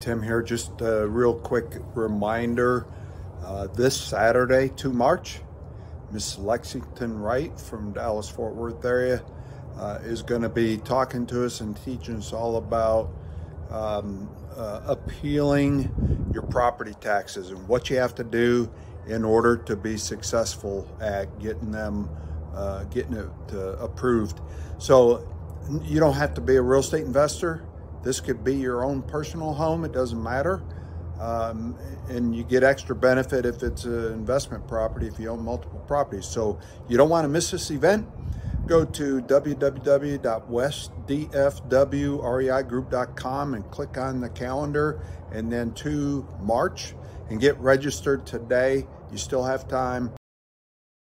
Tim here, just a real quick reminder. Uh, this Saturday, 2 March, Miss Lexington Wright from Dallas Fort Worth area uh, is going to be talking to us and teaching us all about um, uh, appealing your property taxes and what you have to do in order to be successful at getting them uh, getting it uh, approved. So you don't have to be a real estate investor this could be your own personal home, it doesn't matter. Um, and you get extra benefit if it's an investment property if you own multiple properties. So you don't want to miss this event. Go to www.westdfwreigroup.com and click on the calendar and then to March and get registered today. You still have time